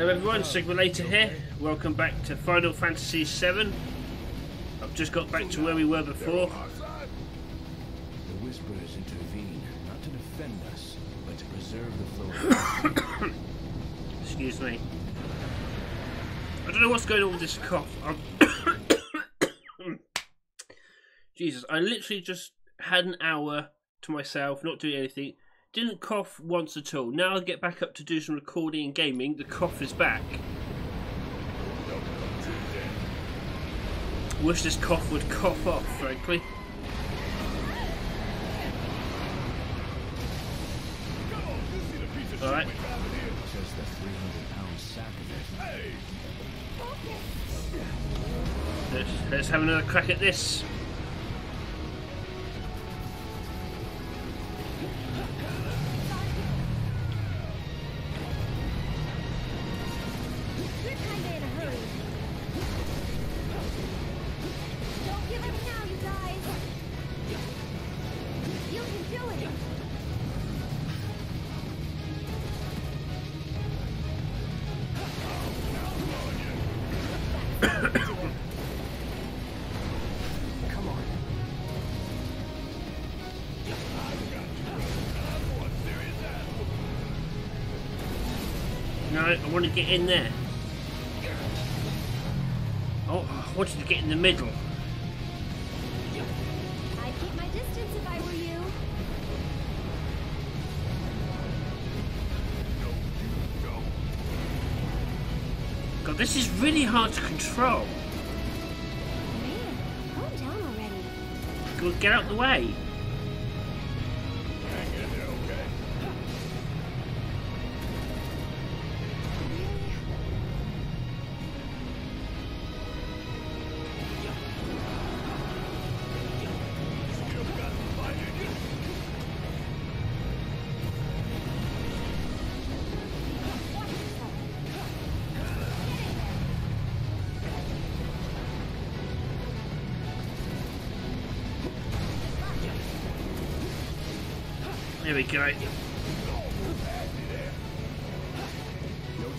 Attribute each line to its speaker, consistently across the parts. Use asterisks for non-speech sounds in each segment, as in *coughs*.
Speaker 1: Hello everyone, Sigma here. Welcome back to Final Fantasy VII. I've just got back to where we were before.
Speaker 2: The Whisperers intervene, not to defend us, but to preserve the flow *coughs*
Speaker 1: Excuse me. I don't know what's going on with this cough. *coughs* Jesus, I literally just had an hour to myself, not doing anything. Didn't cough once at all. Now I get back up to do some recording and gaming, the cough is back. Wish this cough would cough off, frankly. Alright.
Speaker 2: Just the 300 pound sack of it.
Speaker 1: Let's, let's have another crack at this. Want to get in there. Oh, I wanted to get in the middle.
Speaker 3: I'd keep my distance if I were you.
Speaker 1: God, this is really hard to control.
Speaker 3: Man, calm down already.
Speaker 1: Go- Get out the way.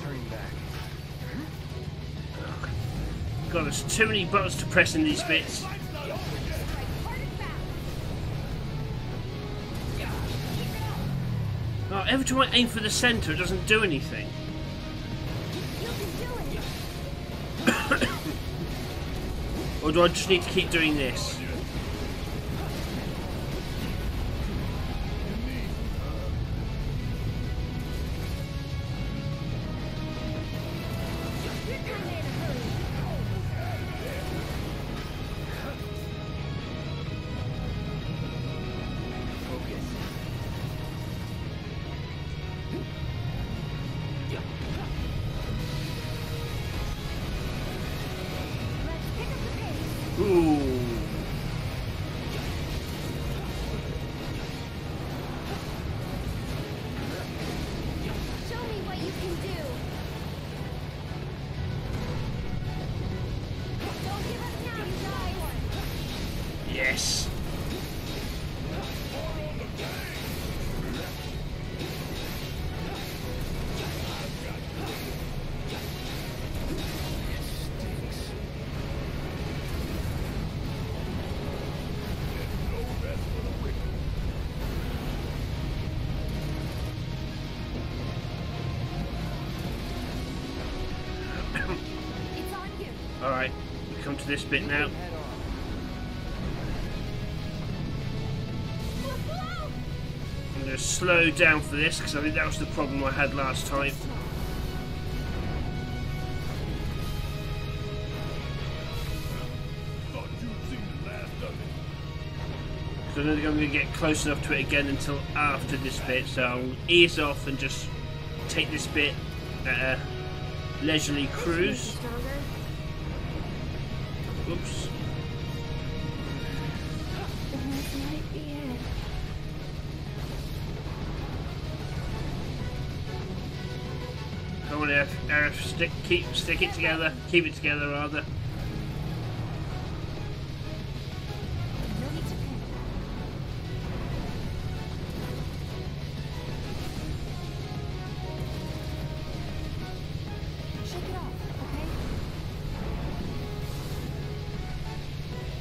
Speaker 2: Turning back.
Speaker 1: God, there's too many buttons to press in these bits. Oh, every time I aim for the centre, it doesn't do anything.
Speaker 3: Can. *coughs*
Speaker 1: Or do I just need to keep doing this? This bit now. I'm going to slow down for this because I think that was the problem I had last time. So I don't think I'm going to get close enough to it again until after this bit, so I'll ease off and just take this bit at a leisurely cruise. keep stick it together, keep it together rather.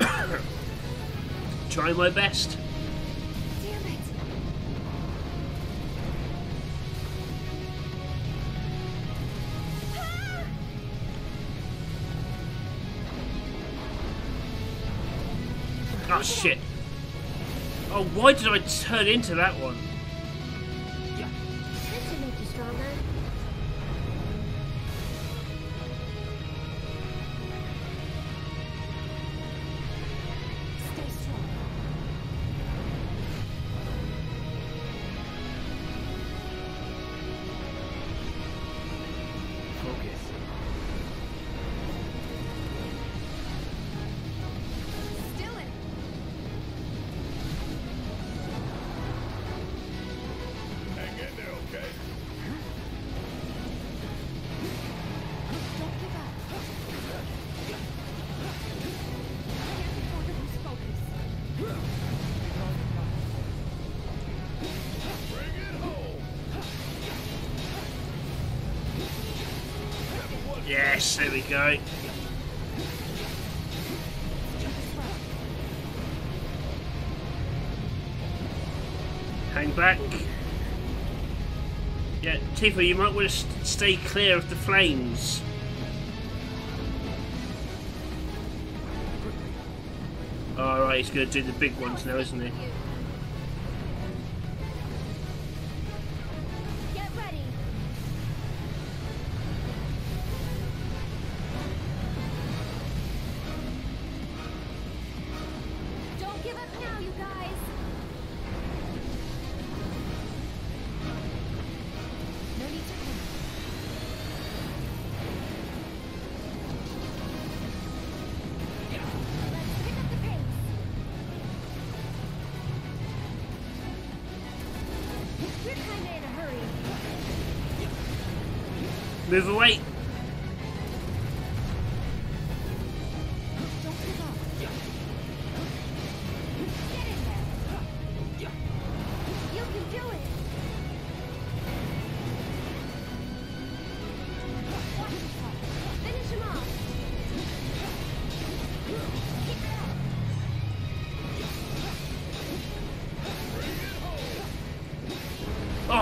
Speaker 1: *coughs* try my best. Shit. Oh, why did I turn into that one?
Speaker 3: Well.
Speaker 1: Hang back. Yeah, Tifa, you might want to st- stay clear of the flames. Alright, he's going to do the big ones now, isn't he?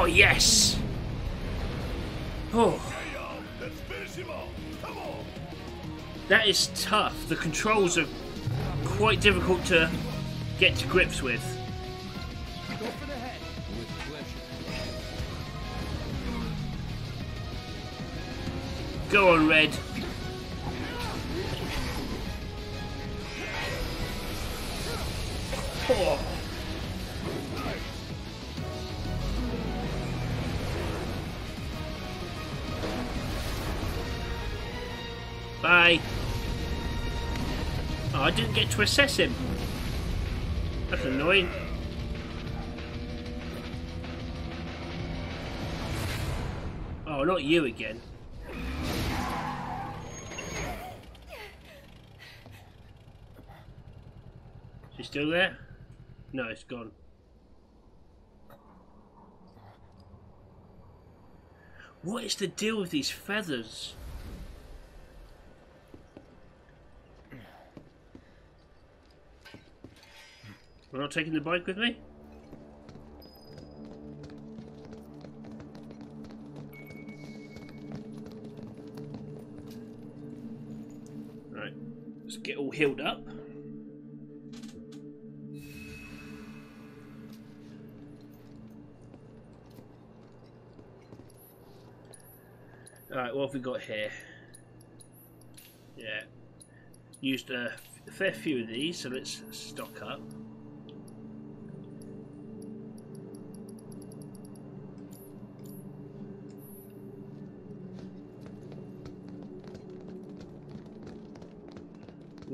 Speaker 4: Come Oh.
Speaker 1: that is tough. The controls are quite difficult to get to grips with.
Speaker 2: Go
Speaker 1: on, Red. Didn't get to assess him. That's annoying. Oh, not you again. Is still there? No, it's gone. What is the deal with these feathers? We're not taking the bike with me? Right, let's get all healed up. Alright, what have we got here? Yeah, used a fair few of these, so let's stock up.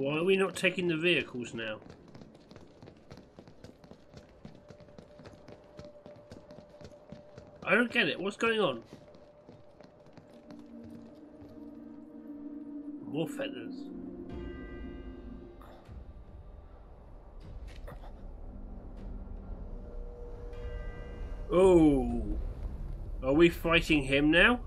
Speaker 1: Why are we not taking the vehicles now? I don't get it. What's going on? More feathers. Oh. Are we fighting him now?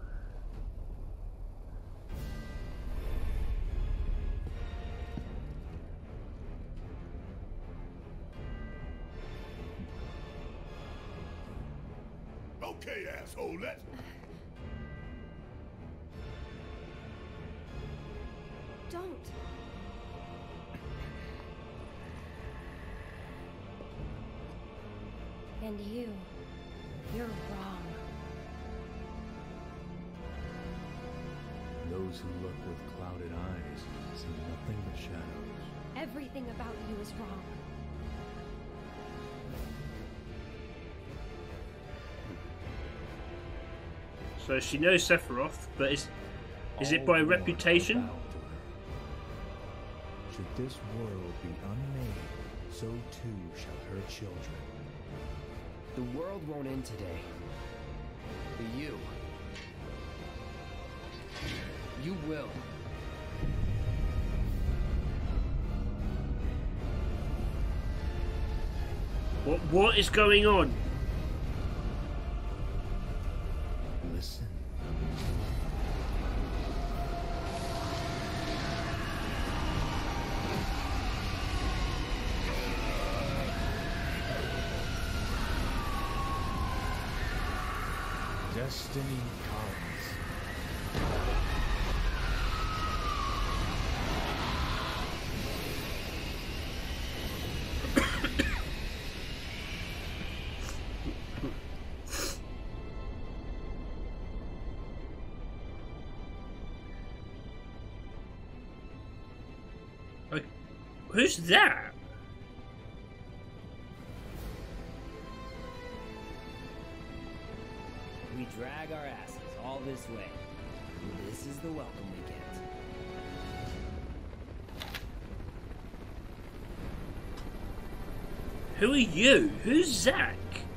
Speaker 1: So she knows Sephiroth, but is is it by reputation?
Speaker 2: are bound to her. Should this world be unmade, so too shall her children.
Speaker 5: The world won't end today. But you. You will.
Speaker 1: What what is going on? Who's that?
Speaker 5: We drag our asses all this way. This is the welcome we get.
Speaker 1: Who are you? Who's Zack?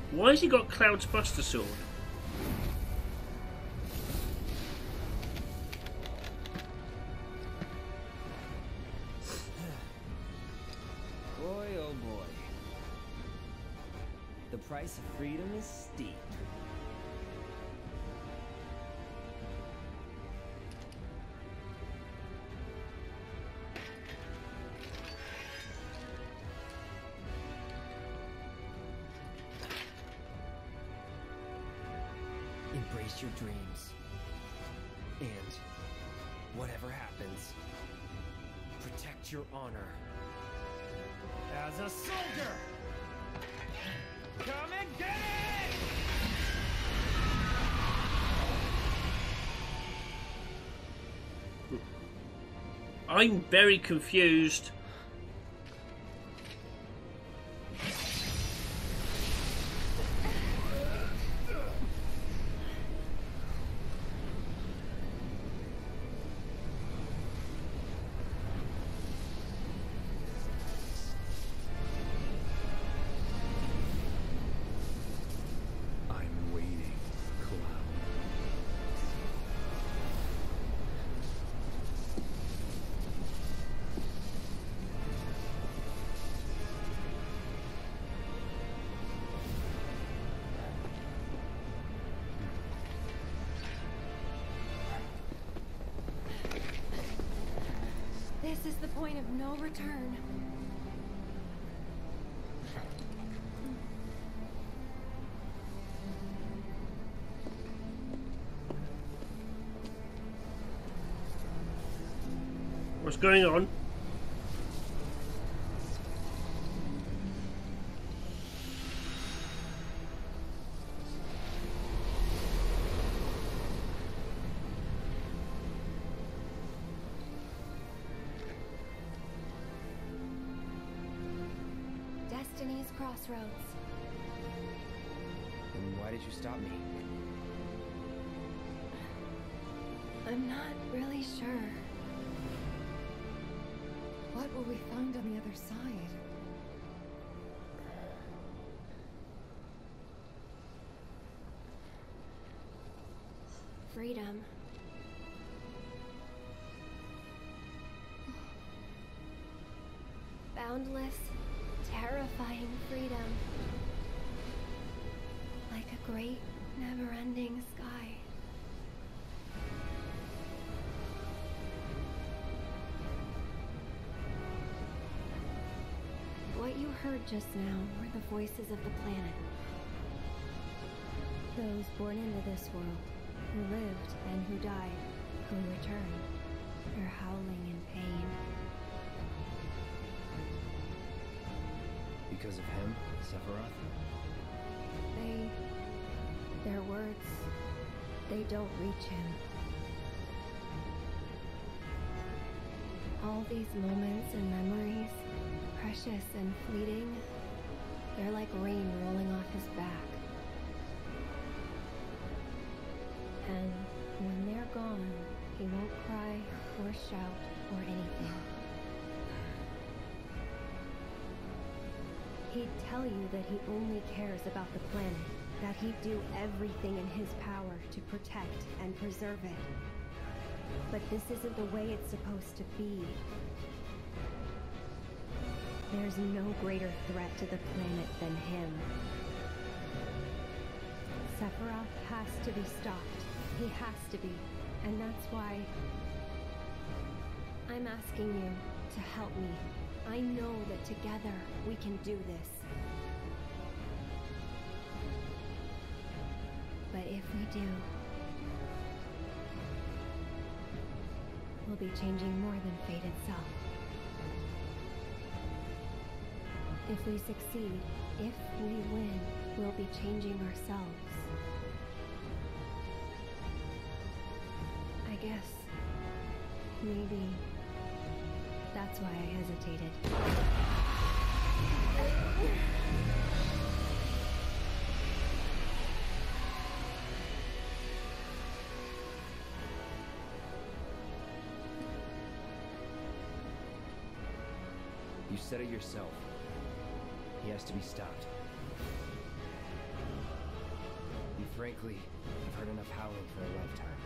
Speaker 1: Why has he got Cloud's Buster Sword?
Speaker 5: Price of freedom is steep. Embrace your dreams. And whatever happens, protect your honor. As a soldier! Come and get it!
Speaker 1: I'm very confused.
Speaker 3: Return.
Speaker 1: What's going on?
Speaker 3: Crossroads.
Speaker 5: And why did you stop me?
Speaker 3: I'm not really sure.
Speaker 6: What will we find on the other side?
Speaker 3: Freedom. Boundless, terrifying freedom. Like a great, never ending sky. What you heard just now were the voices of the planet. those born into this world, who lived and who died, who returned—they're howling in
Speaker 5: Because of him, Sephiroth?
Speaker 3: They. Their words. They don't reach him. All these moments and memories, precious and fleeting, they're like rain rolling off his back. And when they're gone, he won't cry or shout or anything. He'd tell you that he only cares about the planet, that he'd do everything in his power to protect and preserve it. But this isn't the way it's supposed to be. There's no greater threat to the planet than him. Sephiroth has to be stopped. He has to be. And that's why I'm asking you to help me. I know that together we can do this. But if we do, we'll be changing more than fate itself. If we succeed, if we win, we'll be changing ourselves. I guess maybe that's why I hesitated.
Speaker 5: You said it yourself. He has to be stopped. And frankly, I've heard enough howling for a lifetime.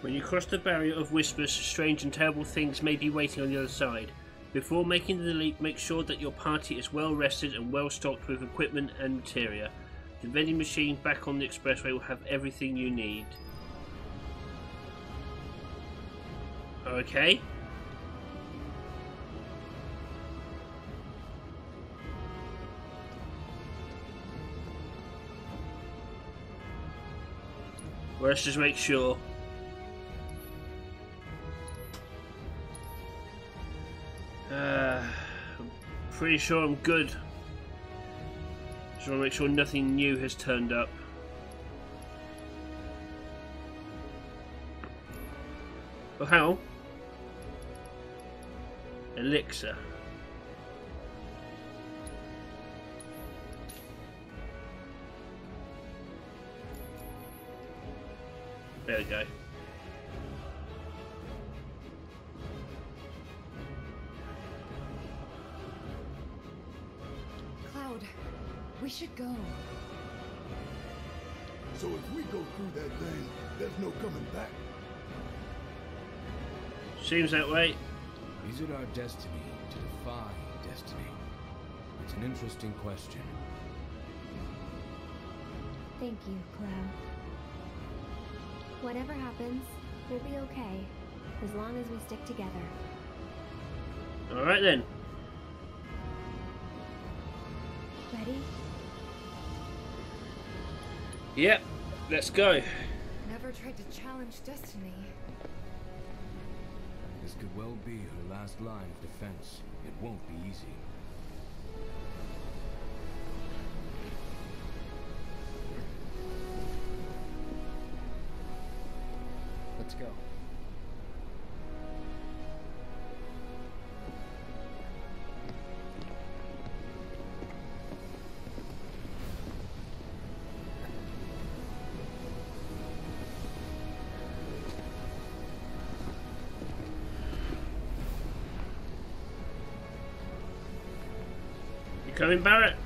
Speaker 1: When you cross the barrier of whispers, strange and terrible things may be waiting on the other side. Before making the leap, make sure that your party is well rested and well stocked with equipment and materia. The vending machine back on the expressway will have everything you need. Okay. Well, let's just make sure. Pretty sure I'm good. Just want to make sure nothing new has turned up. Hang on. Elixir. There we go.
Speaker 6: Should go.
Speaker 4: So if we go through that thing, there's no coming back.
Speaker 1: Seems that way.
Speaker 2: Is it our destiny to defy destiny? It's an interesting question.
Speaker 3: Thank you, Cloud. Whatever happens, we'll be okay. As long as we stick together.
Speaker 1: Alright then.
Speaker 3: Ready?
Speaker 1: Yep, let's go.
Speaker 6: Never tried to challenge destiny.
Speaker 2: This could well be her last line of defense. It won't be easy.
Speaker 5: Let's go.
Speaker 1: Coming, Barret?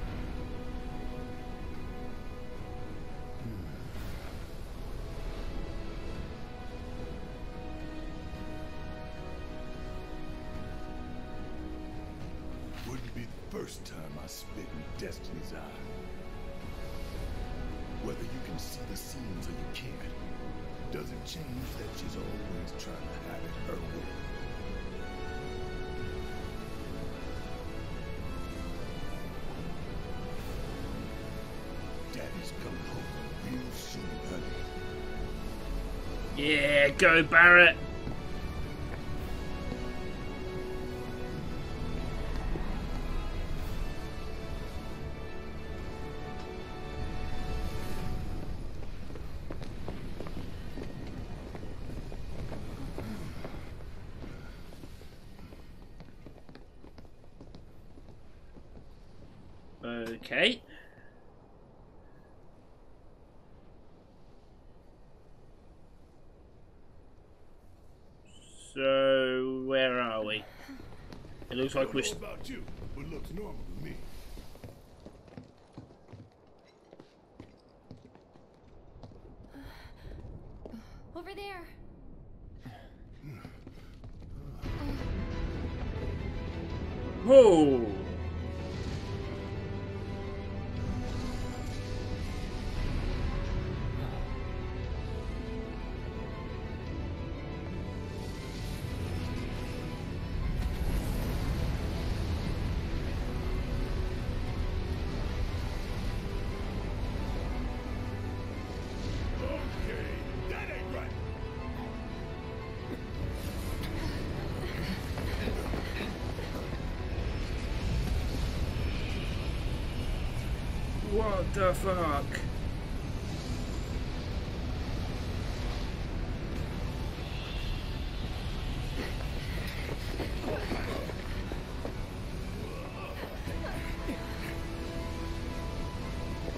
Speaker 1: Go Barret. Okay. So, where are we? It the fuck?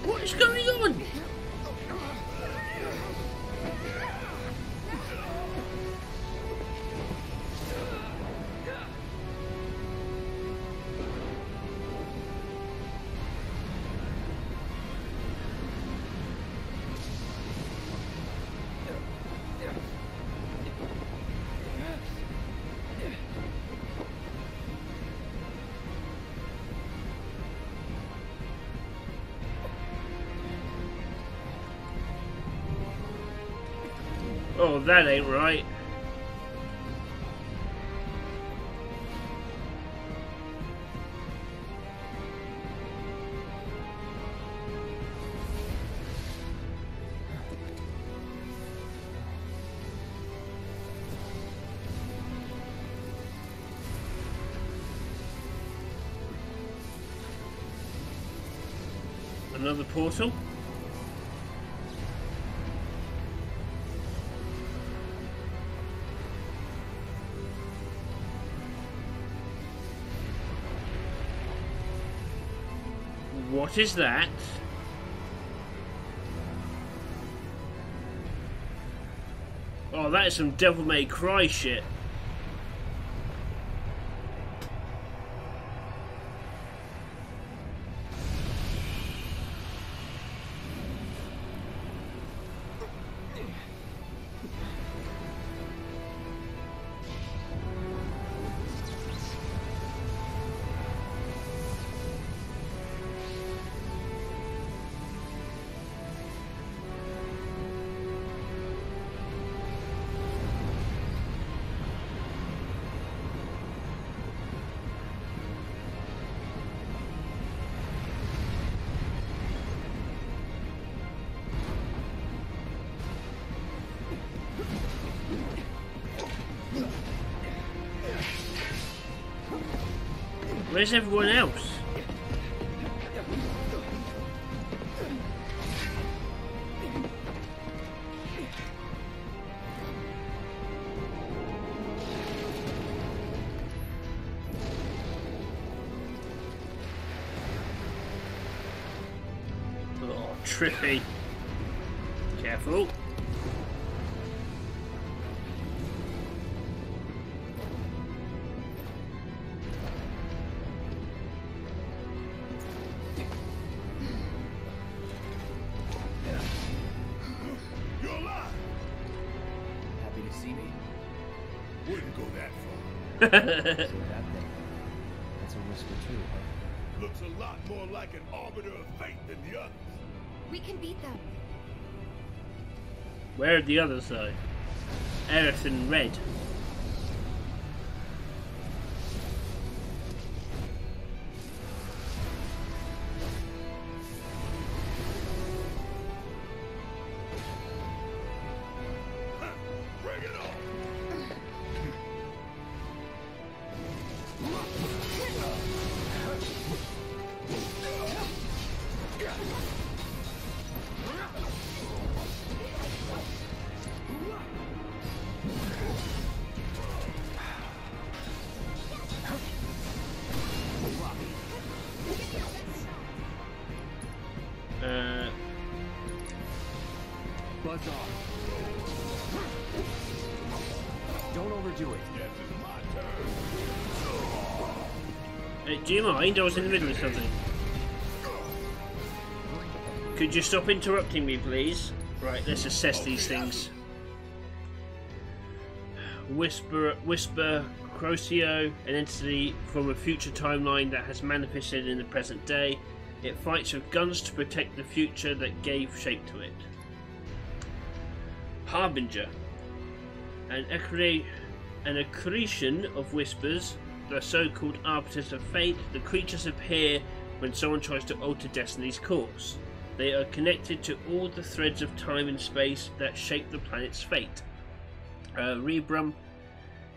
Speaker 1: What is going on? That ain't right. Another portal? What is that? Oh, that is some Devil May Cry shit. Where's everyone else? Oh, trippy. Careful.
Speaker 4: The
Speaker 1: other side. And Red. Mind? I was in the middle of something. Could you stop interrupting me, please? Right, let's assess these things. Whisper, Whisper, Croceo, an entity from a future timeline that has manifested in the present day. It fights with guns to protect the future that gave shape to it. Harbinger, an, an accretion of whispers, the so-called arbiters of fate. The creatures appear when someone tries to alter destiny's course. They are connected to all the threads of time and space that shape the planet's fate. Uh, Rubrum,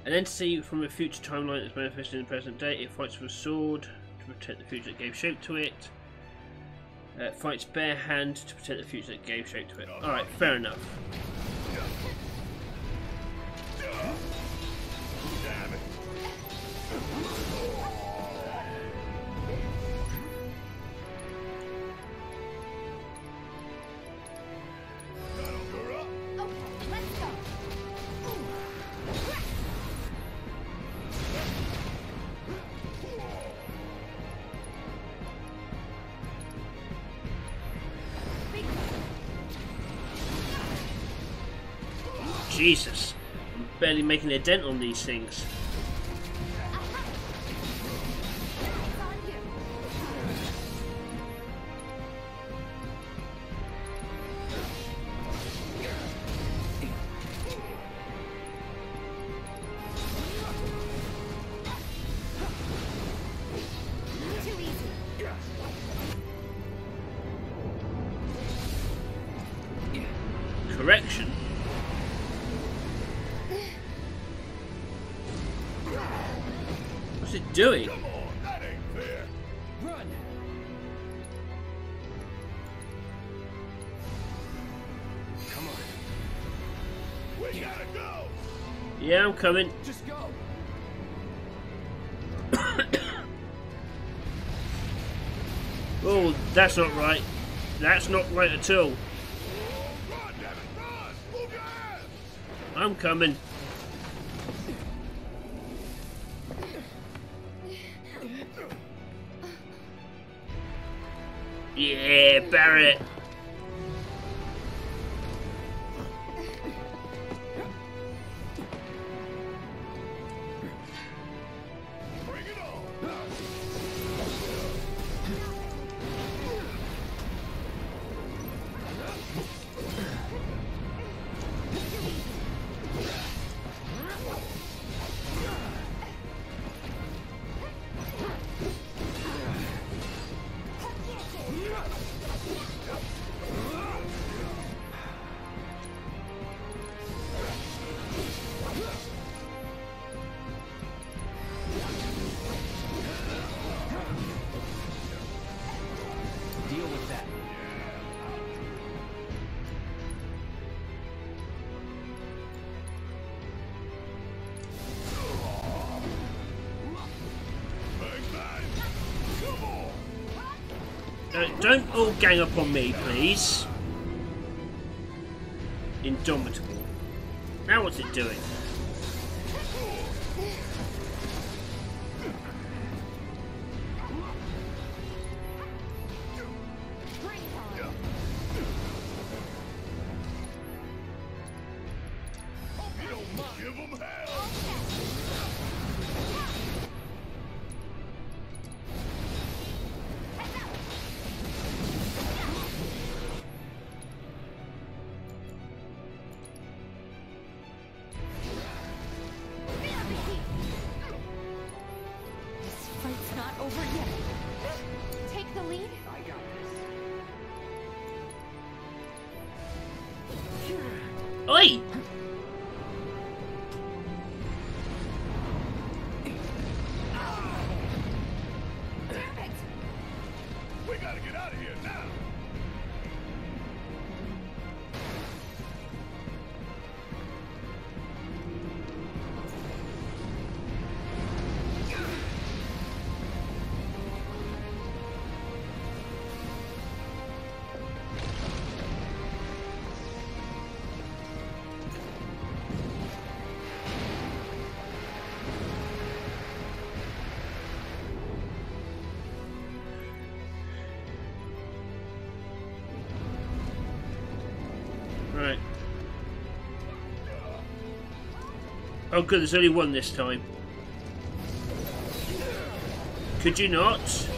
Speaker 1: an entity from a future timeline that's manifested in the present day. It fights with a sword to protect the future that gave shape to it. Uh, fights bare hand to protect the future that gave shape to it. Alright, fair enough. Jesus. I'm barely making a dent on these things. Coming.
Speaker 2: just go. *coughs*
Speaker 1: Oh, that's not right. That's not right at all.
Speaker 4: Oh, run, damn run. Move your ass.
Speaker 1: I'm coming. Uh, don't all gang up on me, please. Indomitable. Now what's it doing? Oh good, there's only one this time. Could you not?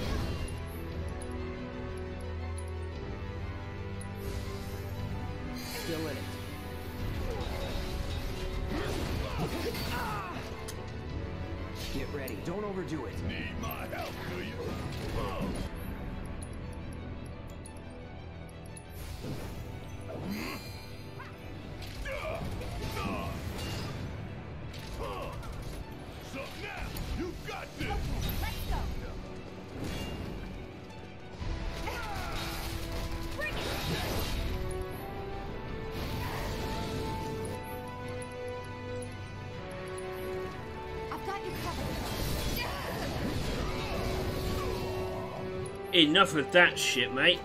Speaker 1: Enough of that shit, mate.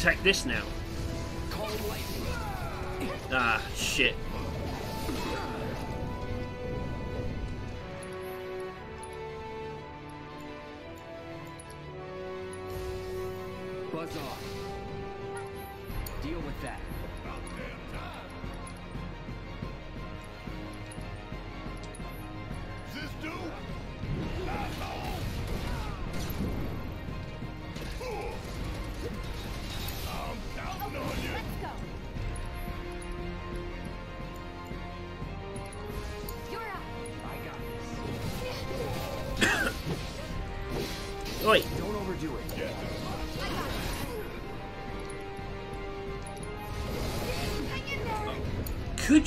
Speaker 1: protect this now.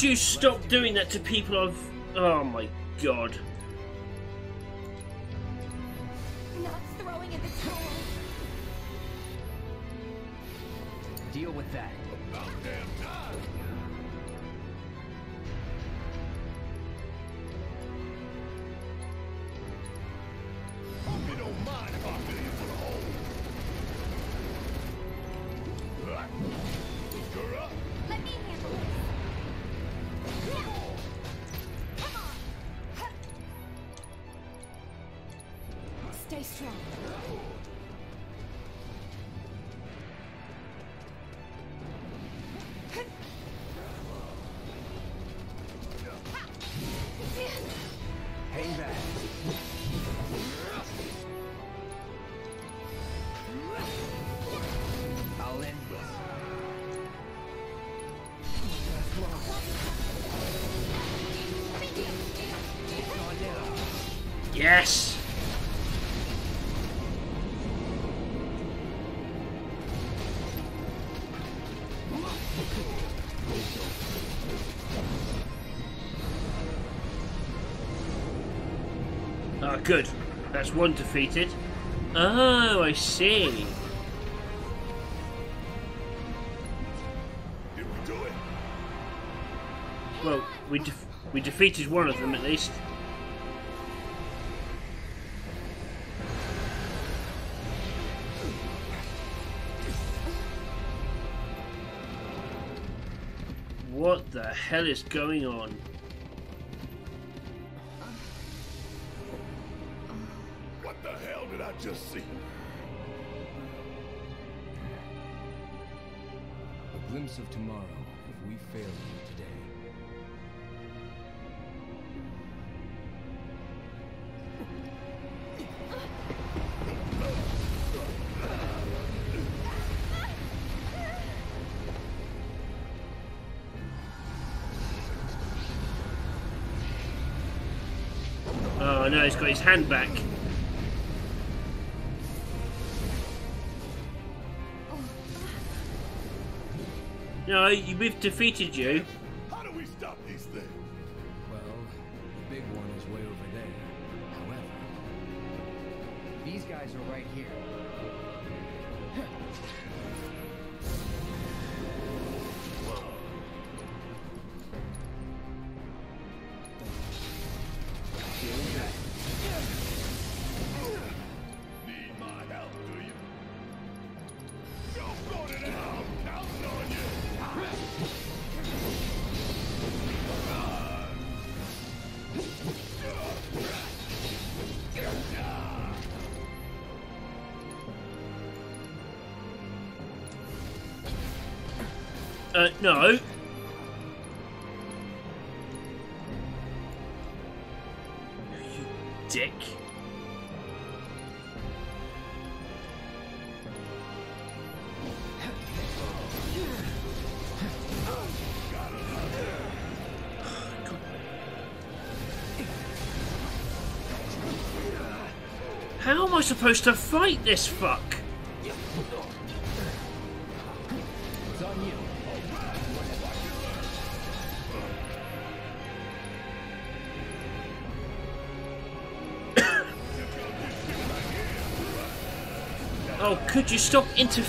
Speaker 4: you
Speaker 1: stop doing that to people Of Oh my god.
Speaker 6: Not throwing in the towel.
Speaker 5: Deal with that.
Speaker 4: About damn time.
Speaker 1: Good. That's one defeated. Oh, I see.
Speaker 4: Did we do it?
Speaker 1: Well, we we defeated one of them at least. What the hell is going on? No, he's got his hand back. No, you- we've defeated you.
Speaker 4: How do we stop these things?
Speaker 2: Well, the big one is way over there. However,
Speaker 5: These guys are right here.
Speaker 1: Uh, no. You dick. How am I supposed to fight this fuck? Could you stop inter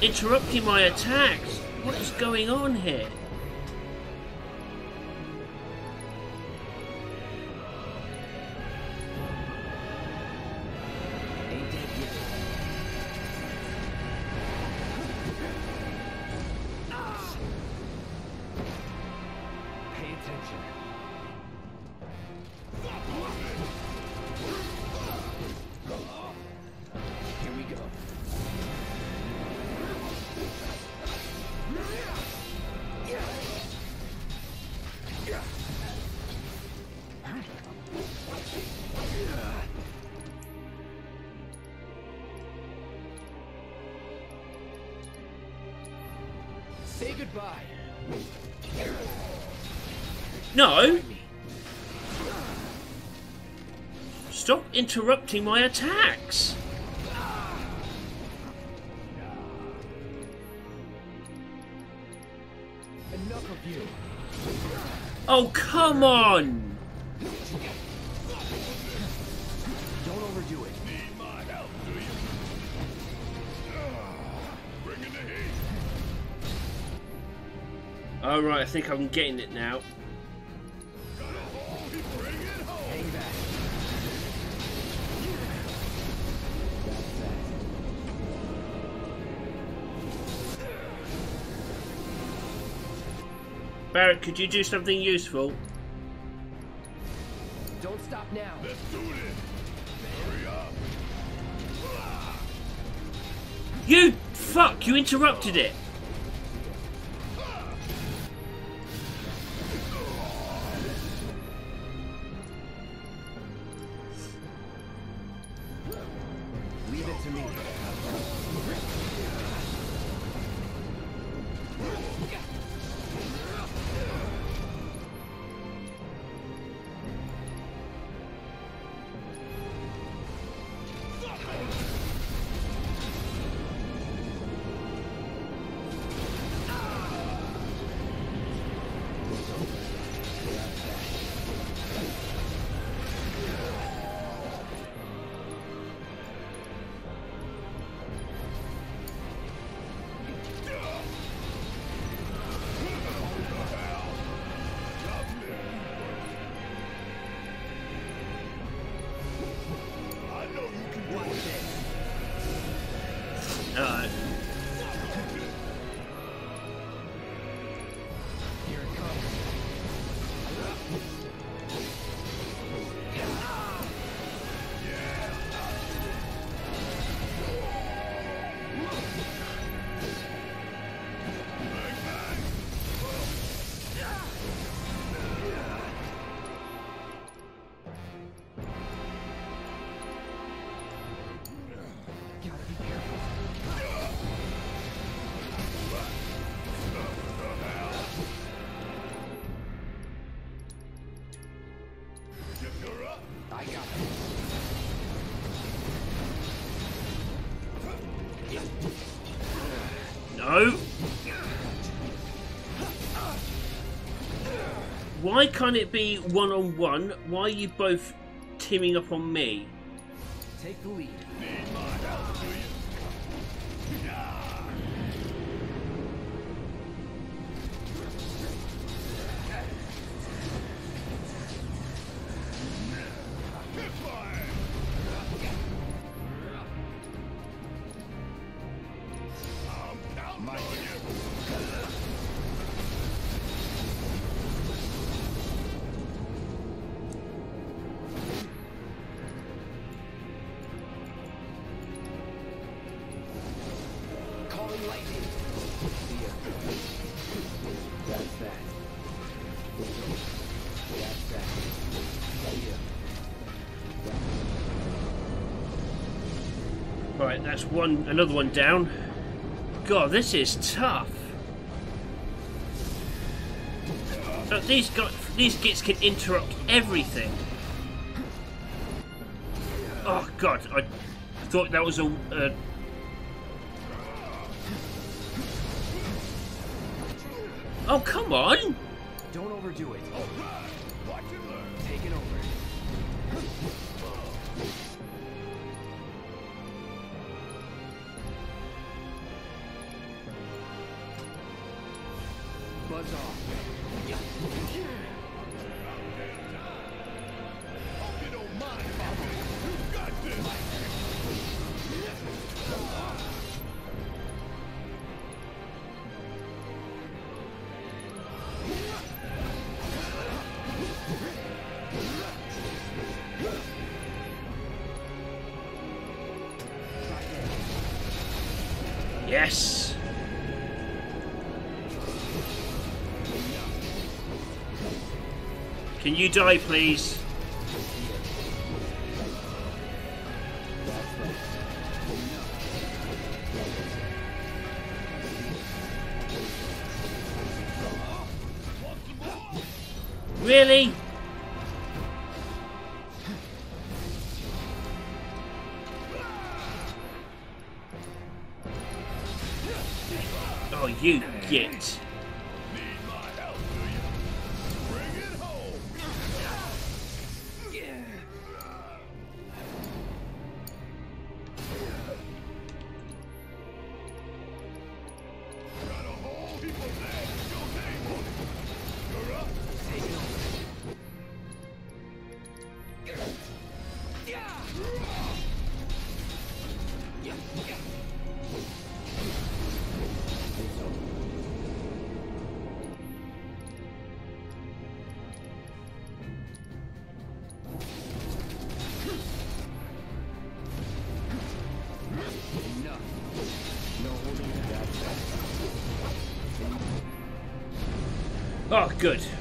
Speaker 1: interrupting my attacks? What is going on here? Interrupting my attacks!
Speaker 5: Enough of you.
Speaker 1: Oh, come on!
Speaker 5: Don't overdo it.
Speaker 4: Need my help, do you? Ah, Bringing the heat.
Speaker 1: Alright, I think I'm getting it now. Barret, could you do something useful?
Speaker 5: Don't stop now.
Speaker 4: Let's do this. Hurry up.
Speaker 1: You fuck! You interrupted it! No. Why can't it be one on one? Why are you both teaming up on me?
Speaker 5: Take the lead.
Speaker 1: One. Another one down. God, this is tough. Look, these got these gits can interrupt everything. Oh God, I thought that was a. a Oh come on!
Speaker 5: Don't overdo it. Take
Speaker 1: Can you die, please? Really? Oh, you git.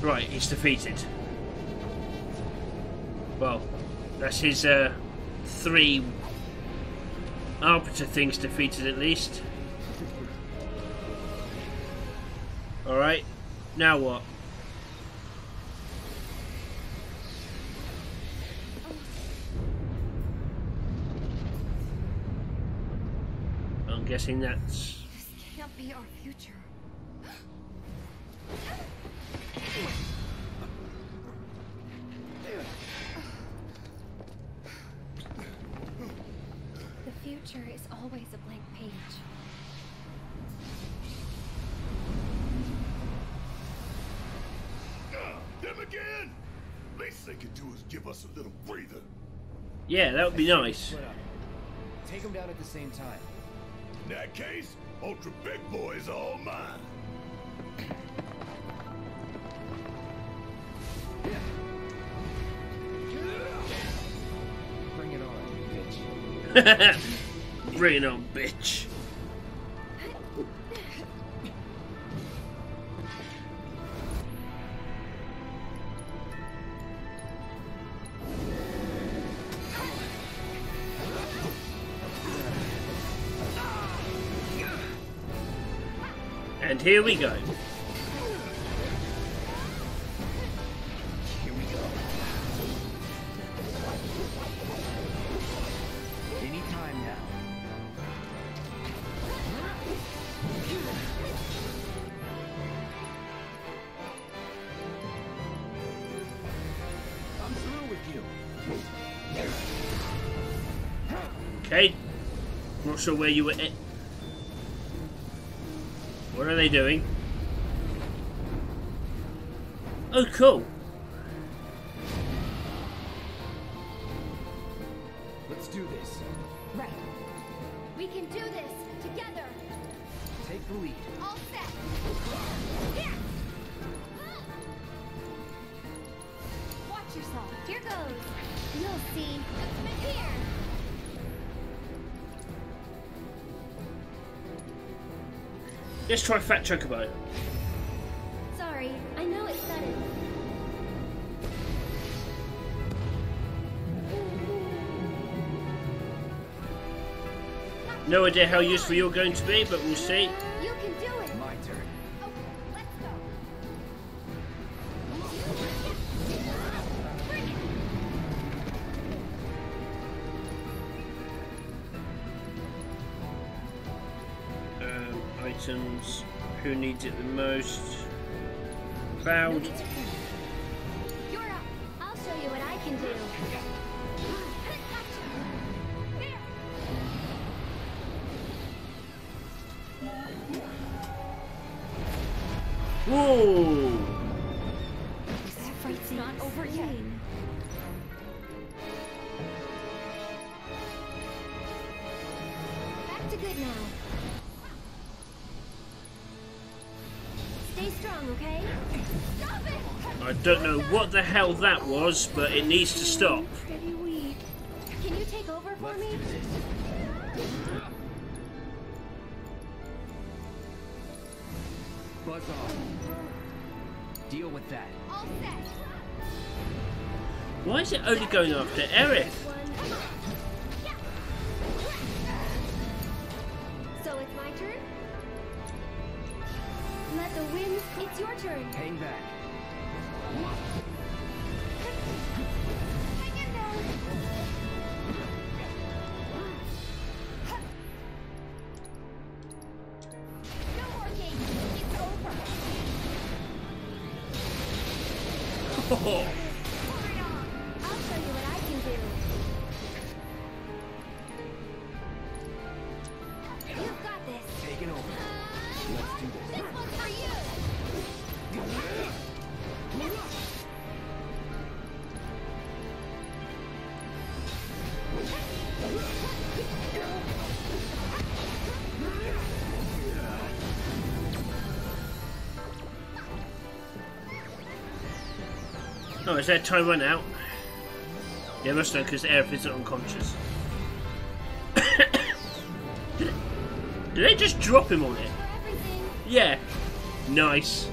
Speaker 1: Right, he's defeated. Well, that's his uh, three arbiter things defeated at least. *laughs* Alright, now what? I'm guessing that's.
Speaker 6: This can't be our future. The future is always a blank page.
Speaker 4: Ah, them again? Least they could do is give us a little breather.
Speaker 1: Yeah, that would be nice.
Speaker 5: Split. Take them down at the same time.
Speaker 4: In that case, Ultra Big Boy is all mine.
Speaker 5: Bring it on, bitch. *laughs*
Speaker 1: Bring it on, Okay. Not sure where you were. At. What are they doing? Oh, cool.
Speaker 6: Let's
Speaker 1: try Fat Chocobo.
Speaker 3: Sorry, I know it's sudden.
Speaker 1: No idea how useful you're going to be, but we'll see. Needs it the most?
Speaker 3: No
Speaker 1: the hell that was, but it needs to stop.
Speaker 3: Can you take over for me?
Speaker 6: Buzz off. Deal with that.
Speaker 1: Why is it only going after
Speaker 3: Aerith? So it's my turn? Let the winds. It's your turn.
Speaker 6: Hang back.
Speaker 3: Pour
Speaker 1: Is that time run out? Yeah, must know because is unconscious. *coughs* did they just drop him on it? Yeah. Nice.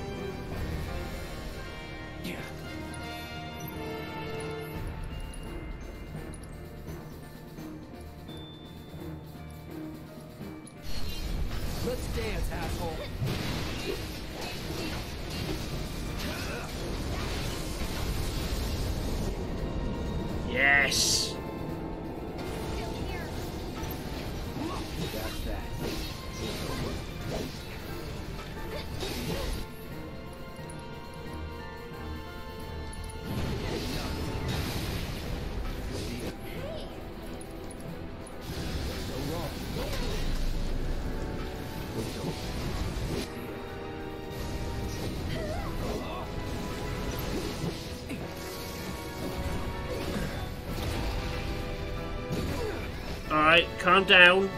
Speaker 1: Down.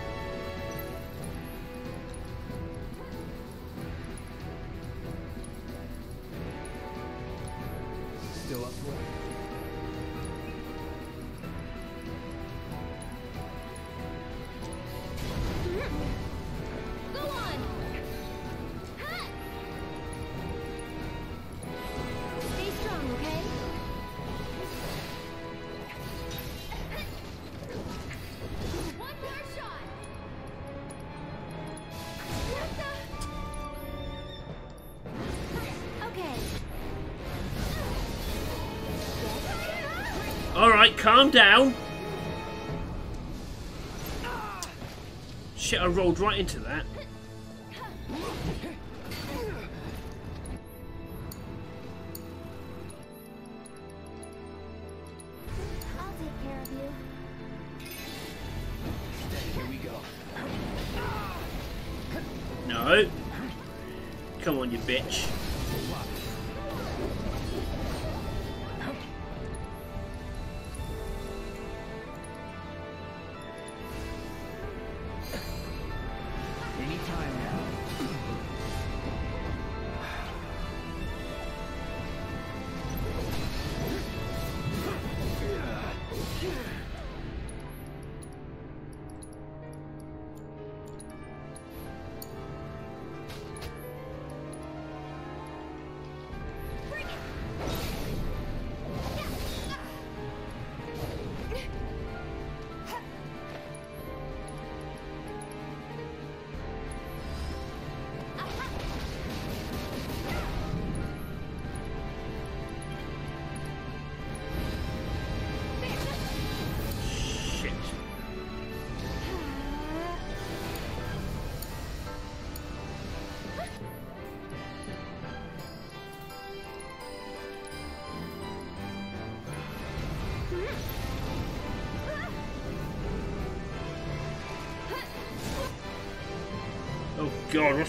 Speaker 1: Alright, calm down. Shit, I rolled right into that.
Speaker 3: I'll have you.
Speaker 2: Here we go.
Speaker 1: No. Come on, you bitch.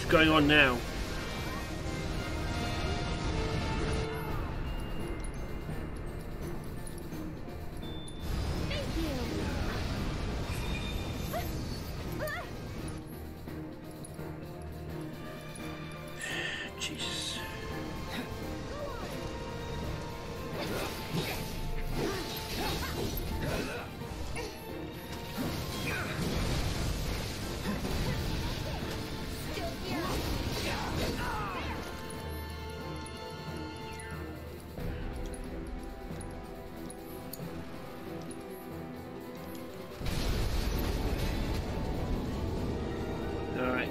Speaker 1: Going on now? Alright.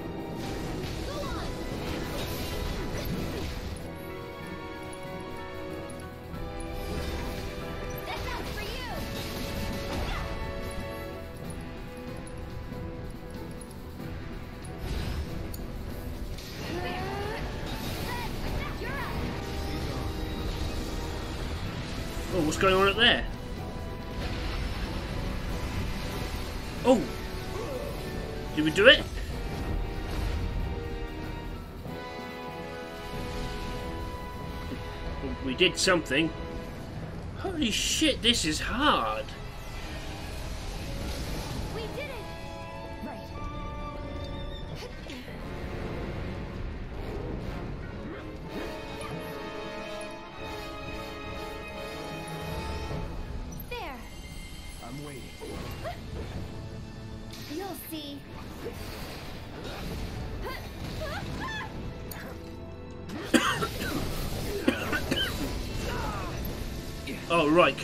Speaker 1: Oh, what's going on up there? Oh! Did we do it? Did something. Holy shit, this is hard.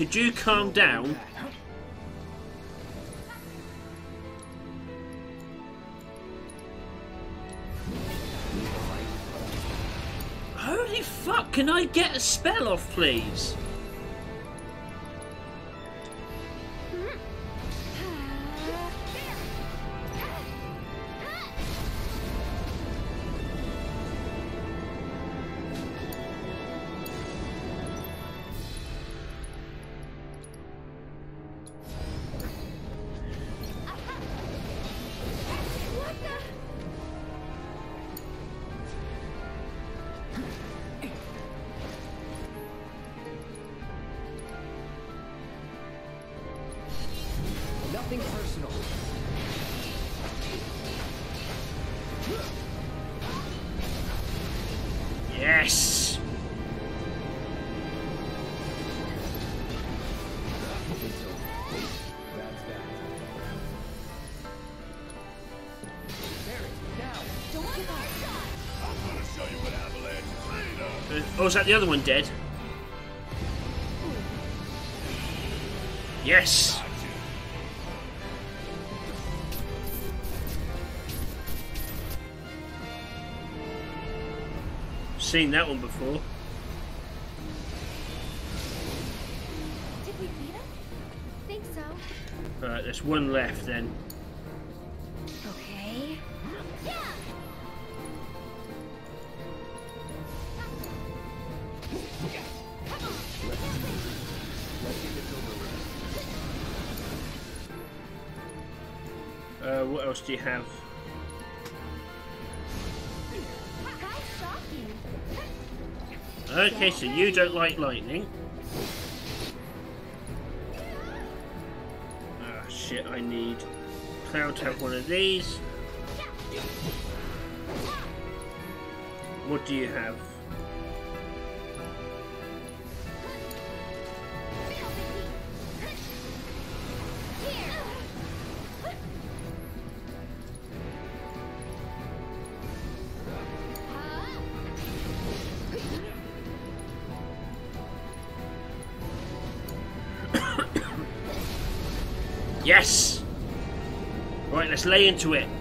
Speaker 1: Could you calm down? Holy fuck, can I get a spell off, please?
Speaker 4: Avalanche is made of.
Speaker 1: Is that the other one dead? Yes! Seen that one before.
Speaker 3: Did we beat him? Think so.
Speaker 1: Alright, there's one left then. Else do you have? Okay, so you don't like lightning. Ah, shit, I need Cloud to have one of these. What do you have? Let's lay into it.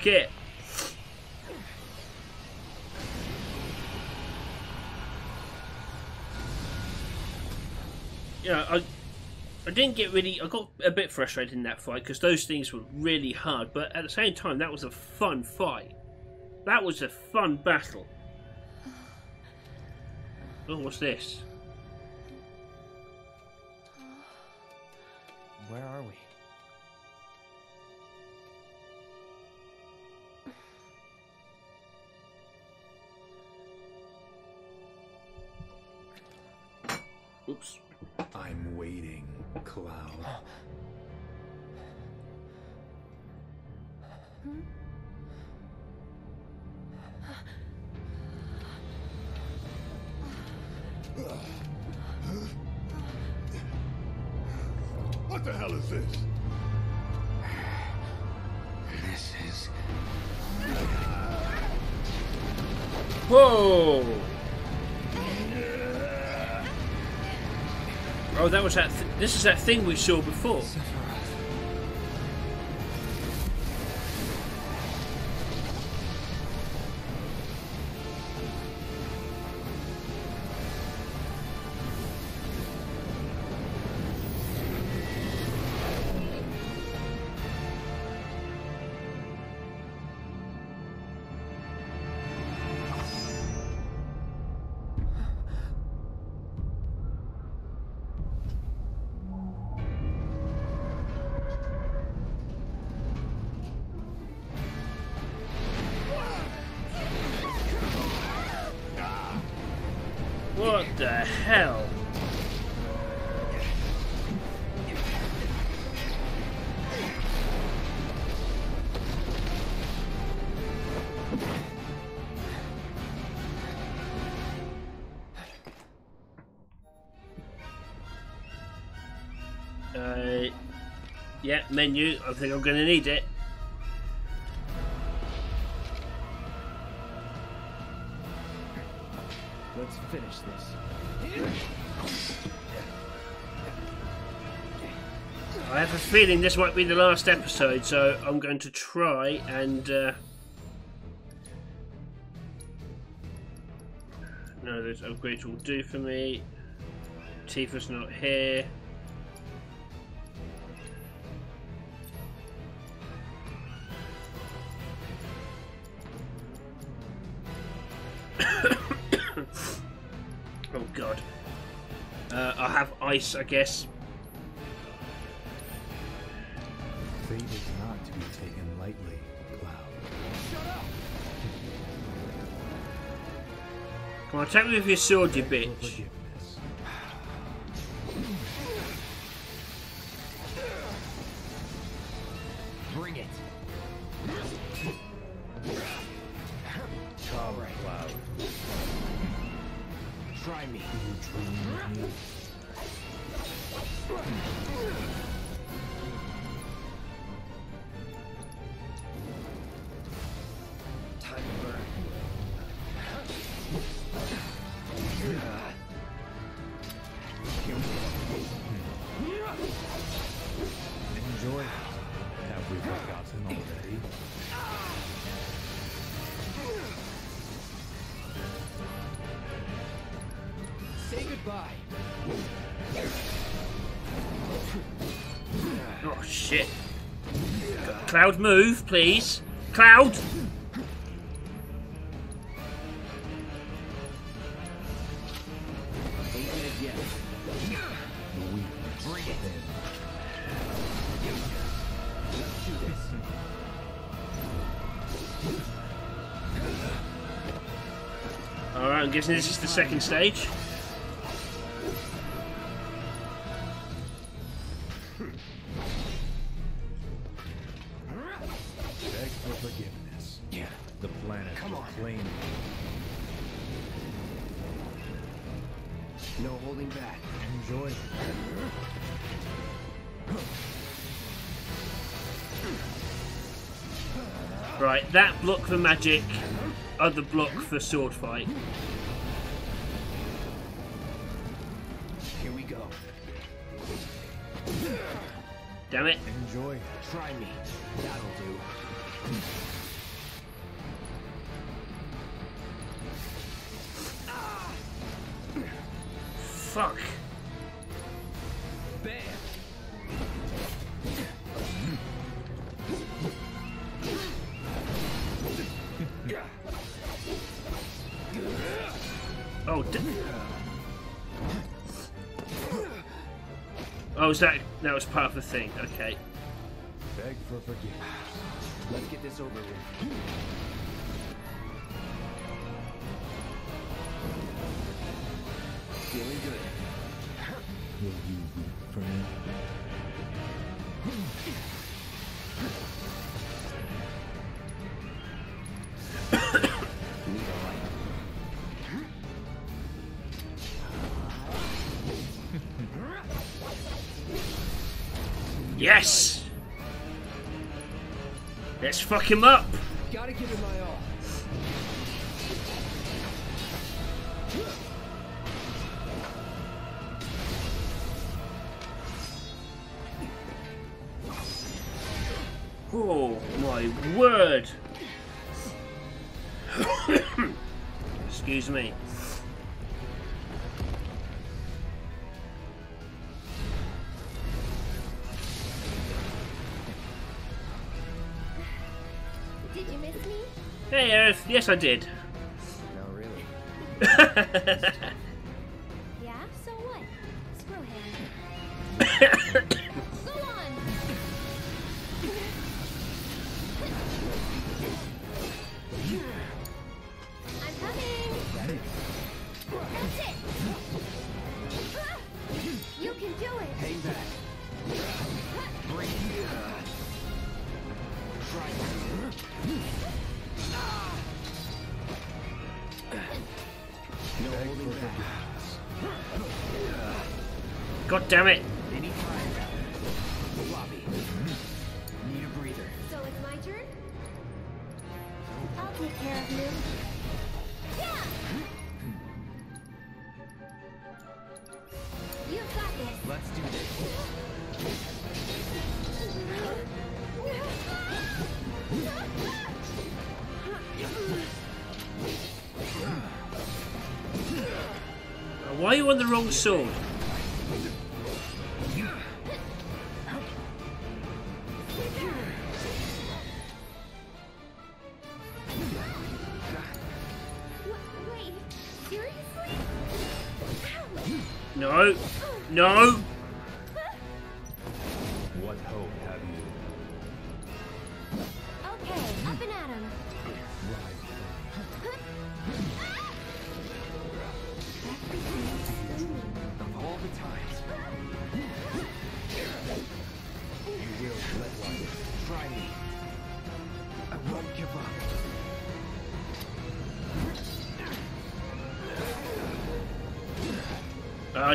Speaker 1: Suck it! Yeah, I, I didn't get really. I got a bit frustrated in that fight because those things were really hard. But at the same time, that was a fun fight. That was a fun battle. Oh, what's this? That was that. Th- this is that thing we saw before. Uh, yeah, menu. I think I'm going to need it.
Speaker 5: Let's finish this.
Speaker 1: I have a feeling this might be the last episode, so I'm going to try and. Uh... Those upgrades will do for me. Tifa's not here. *coughs* oh god. Uh, I'll have ice, I guess. Come on, attack me with your sword, you bitch.
Speaker 2: Cloud,
Speaker 1: move, please. Cloud! Alright, I'm guessing this is the second stage.
Speaker 2: Planet
Speaker 5: Come on.
Speaker 2: claim you.
Speaker 5: No holding back.
Speaker 2: Enjoy.
Speaker 1: Right, that block for magic, other block for sword fight.
Speaker 5: Here we go.
Speaker 1: Damn it.
Speaker 2: Enjoy.
Speaker 5: Try me. That'll do.
Speaker 1: Was that that was part of the thing? Okay.
Speaker 2: Beg for forgiveness.
Speaker 5: Let's get this over with. Feeling good.
Speaker 2: Will you weep for me?
Speaker 1: Yes. Let's fuck him up. I did.
Speaker 3: You Yeah. You've got it.
Speaker 5: Let's do this.
Speaker 1: Why are you on the wrong sword?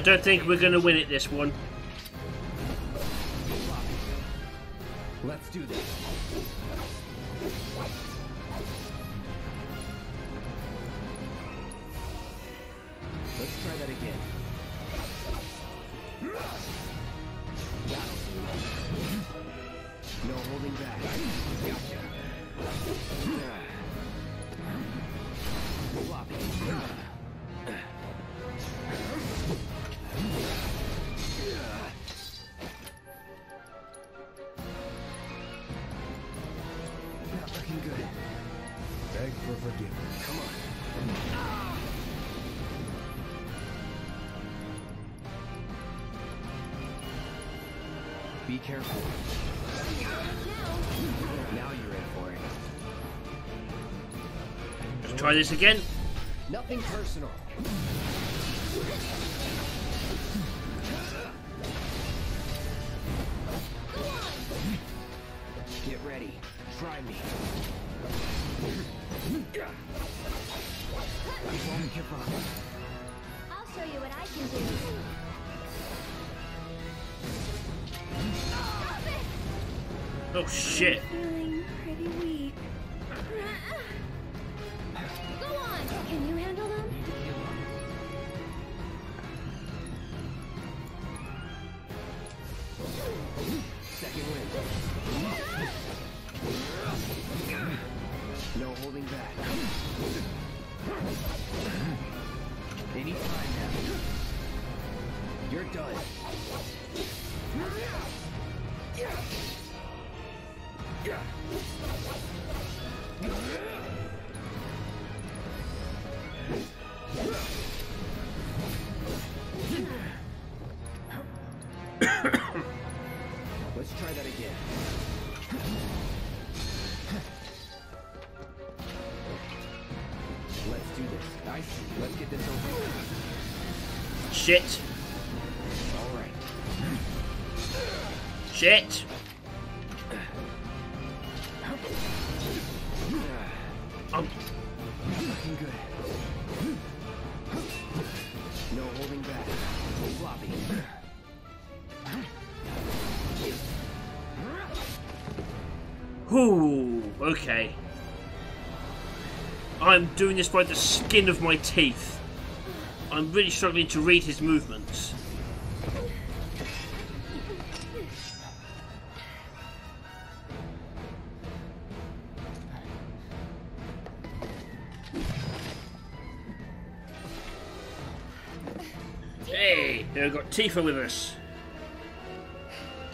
Speaker 1: Don't think we're going to win it this one.
Speaker 5: This again. Nothing personal. Get ready. Try me. I won't give up.
Speaker 3: I'll show you what I can do.
Speaker 1: Oh shit. Shit.
Speaker 5: All right.
Speaker 1: Shit. Um,
Speaker 5: Looking good. No holding back. Floppy.
Speaker 1: whew, okay. I'm doing this by the skin of my teeth. I'm really struggling to read his movements. Hey, we've got Tifa with us.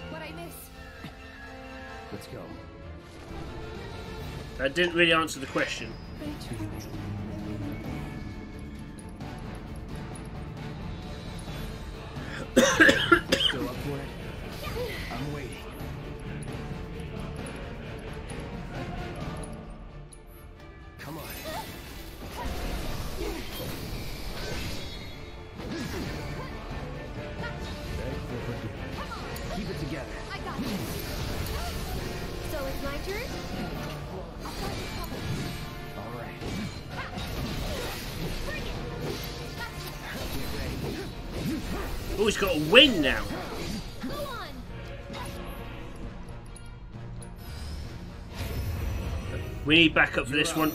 Speaker 6: What I miss?
Speaker 5: Let's go.
Speaker 1: That didn't really answer the question.
Speaker 5: Keep it together.
Speaker 6: I got this.
Speaker 3: So it's my turn?
Speaker 5: All right.
Speaker 6: Bring it!
Speaker 5: Get ready.
Speaker 1: Oh, he's got a wing now.
Speaker 6: Go on!
Speaker 1: We need backup for this one.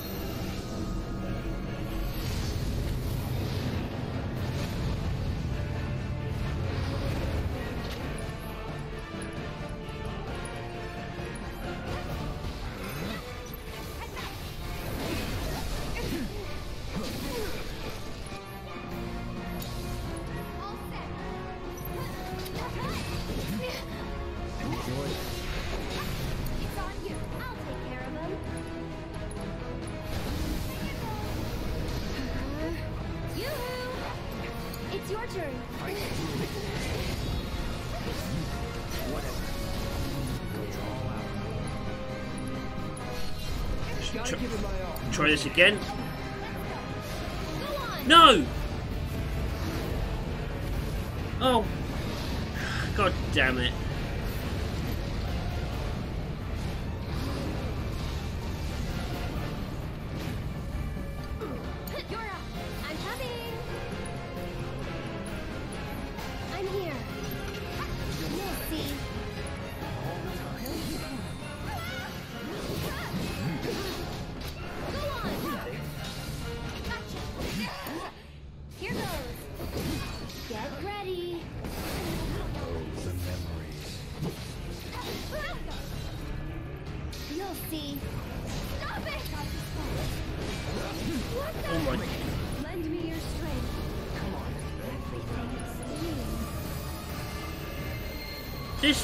Speaker 3: again.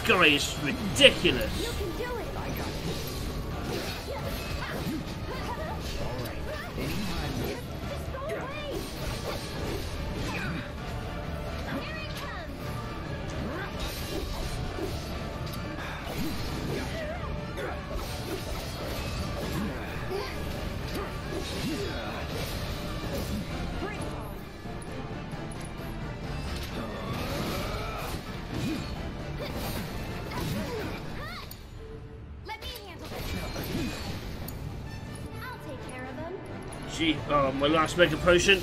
Speaker 3: guy is ridiculous. Um, my last mega potion.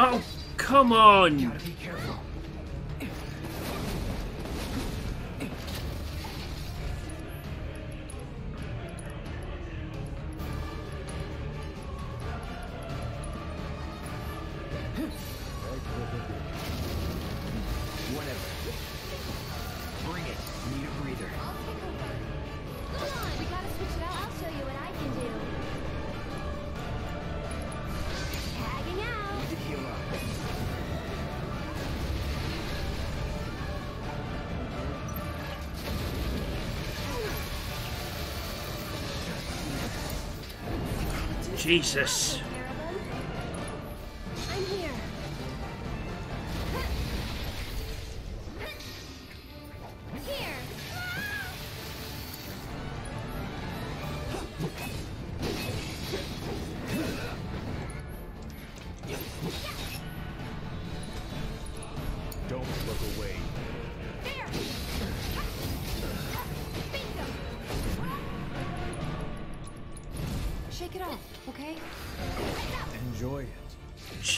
Speaker 3: Oh,
Speaker 5: come on!
Speaker 3: Jesus.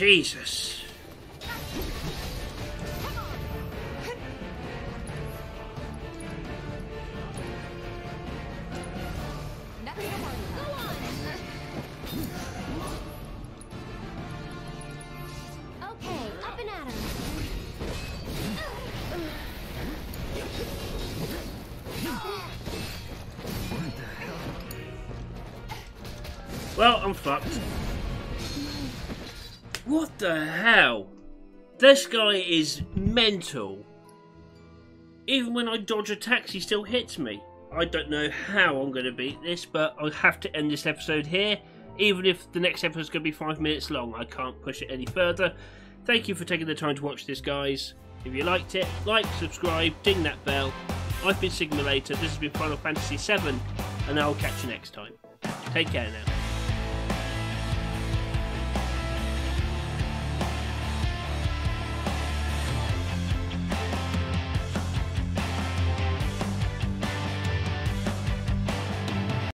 Speaker 1: Jesus. This guy is mental. Even when I dodge attacks, he still hits me. I don't know how I'm going to beat this, but I have to end this episode here. Even if the next episode is going to be five minutes long, I can't push it any further. Thank you for taking the time to watch this, guys. If you liked it, like, subscribe, ding that bell. I've been Sigma Later, this has been Final Fantasy VII, and I'll catch you next time. Take care now.